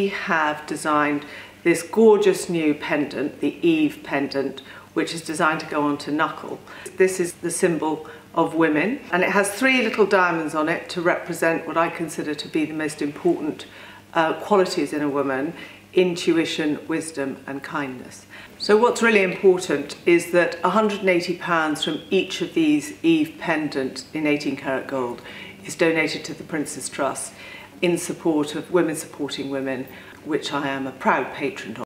We have designed this gorgeous new pendant, the Eve pendant, which is designed to go onto knuckle. This is the symbol of women and it has three little diamonds on it to represent what I consider to be the most important uh, qualities in a woman, intuition, wisdom and kindness. So what's really important is that £180 from each of these Eve pendants in 18 karat gold is donated to the Prince's Trust in support of women supporting women, which I am a proud patron of.